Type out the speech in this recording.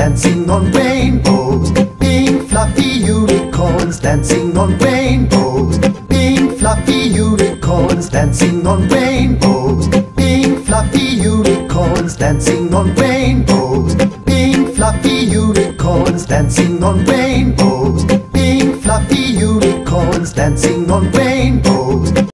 dancing on rainbows. Pink fluffy unicorns dancing on rainbows. Pink fluffy unicorns dancing on rainbows. Pink fluffy unicorns dancing on rainbows. Pink fluffy unicorns dancing on rainbows. Pink fluffy unicorns dancing on rainbows.